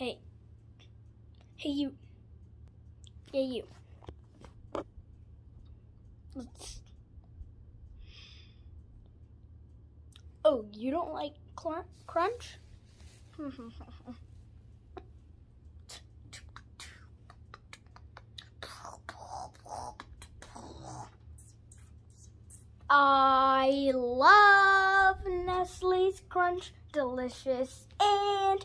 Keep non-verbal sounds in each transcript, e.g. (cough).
Hey. Hey, you. Yeah, you. Let's. Oh, you don't like crunch? (laughs) I love Nestle's Crunch, delicious and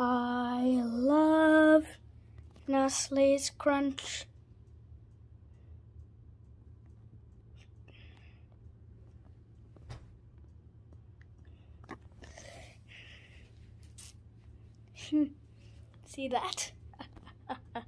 I love Nestle's Crunch. (laughs) See that? (laughs)